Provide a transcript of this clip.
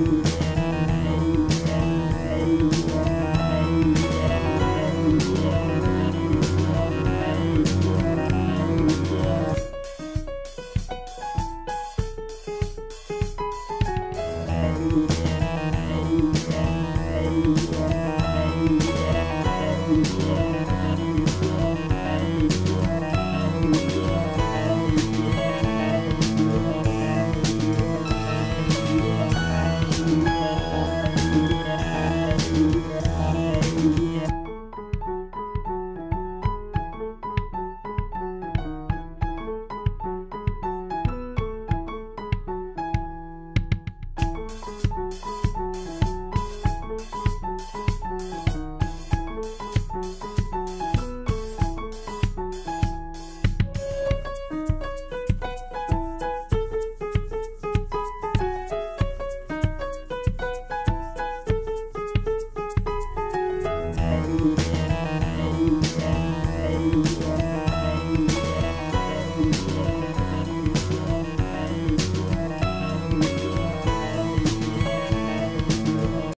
Yeah. yeah.